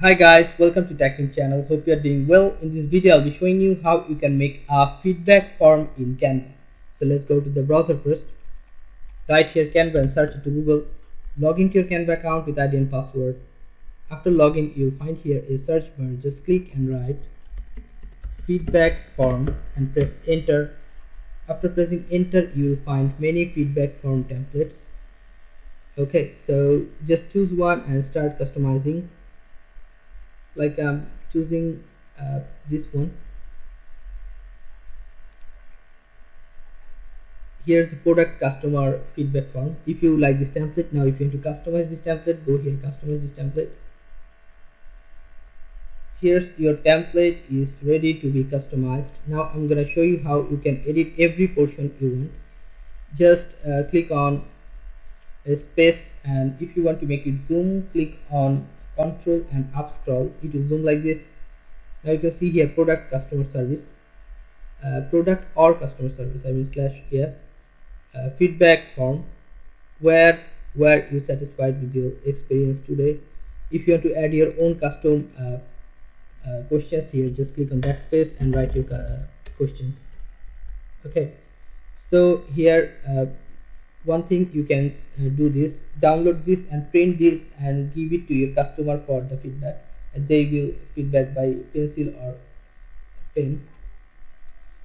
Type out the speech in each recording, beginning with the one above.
Hi guys, welcome to TechNew channel. Hope you are doing well. In this video, I'll be showing you how you can make a feedback form in Canva. So let's go to the browser first. Right here Canva and search it to Google. Log into your Canva account with ID and password. After login, you'll find here a search bar. Just click and write feedback form and press enter. After pressing enter, you will find many feedback form templates. Okay, so just choose one and start customizing like I'm choosing uh, this one. Here's the product customer feedback form. If you like this template now if you want to customize this template go here customize this template. Here's your template is ready to be customized. Now I'm gonna show you how you can edit every portion you want. Just uh, click on a space and if you want to make it zoom click on control and up scroll it will zoom like this. Now you can see here product customer service uh, product or customer service I will slash here. Uh, feedback form. Where where you satisfied with your experience today. If you want to add your own custom uh, uh questions here just click on that backspace and write your uh, questions. Okay. So here uh, one thing you can uh, do this download this and print this and give it to your customer for the feedback. And they will feedback by pencil or pen.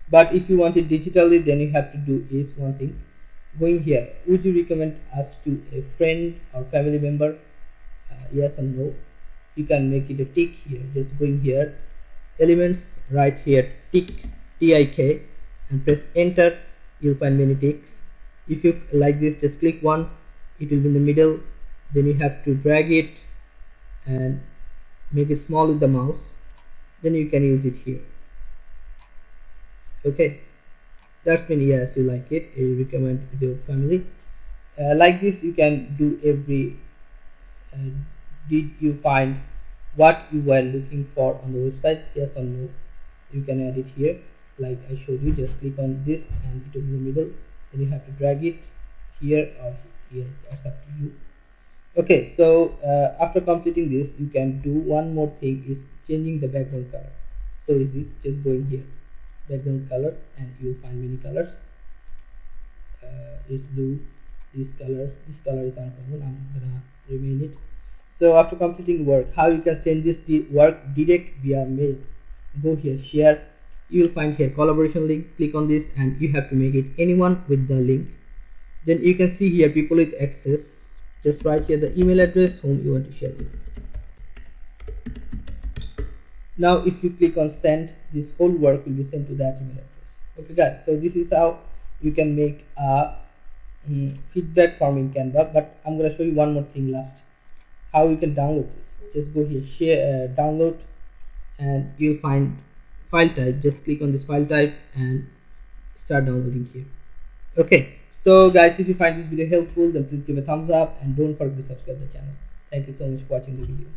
But if you want it digitally then you have to do is one thing. Going here would you recommend us to a friend or family member? Uh, yes or no. You can make it a tick here just going here. Elements right here tick tik and press enter. You'll find many ticks if you like this just click one. It will be in the middle. Then you have to drag it and make it small with the mouse. Then you can use it here. Okay. That's mean yes you like it. You recommend with your family. Uh, like this you can do every uh, did you find what you were looking for on the website? Yes or no? You can add it here. Like I showed you just click on this and it will be in the middle then you have to drag it here or here that's up to you. Okay so uh, after completing this you can do one more thing is changing the background color. So easy just going here? Background color and you'll find many colors. Uh, blue this color this color is uncommon i'm gonna remain it. So after completing work how you can send this work direct via mail? Go here share you will find here collaboration link click on this and you have to make it anyone with the link. Then you can see here people with access. Just write here the email address whom you want to share with. Now if you click on send this whole work will be sent to that email address. Okay guys so this is how you can make a um, feedback form in canva but i'm going to show you one more thing last. How you can download this. Just go here share uh, download and you'll find file type just click on this file type and start downloading here. Okay so guys if you find this video helpful then please give a thumbs up and don't forget to subscribe to the channel. Thank you so much for watching the video